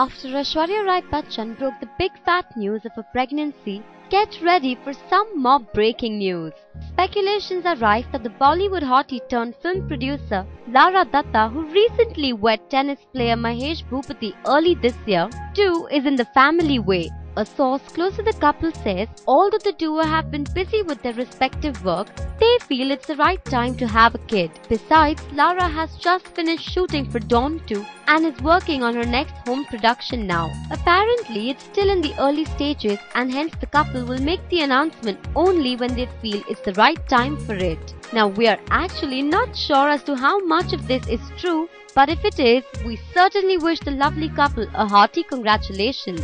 After Aishwarya Rai Bachchan broke the big fat news of her pregnancy, get ready for some mob breaking news. Speculations are rife that the Bollywood hottie turned film producer Lara Dutta, who recently wed tennis player Mahesh Bhupathi early this year, too is in the family way. A source close to the couple says, although the duo have been busy with their respective work, they feel it's the right time to have a kid. Besides, Lara has just finished shooting for Don 2 and is working on her next home production now. Apparently, it's still in the early stages and hence the couple will make the announcement only when they feel it's the right time for it. Now, we are actually not sure as to how much of this is true, but if it is, we certainly wish the lovely couple a hearty congratulations.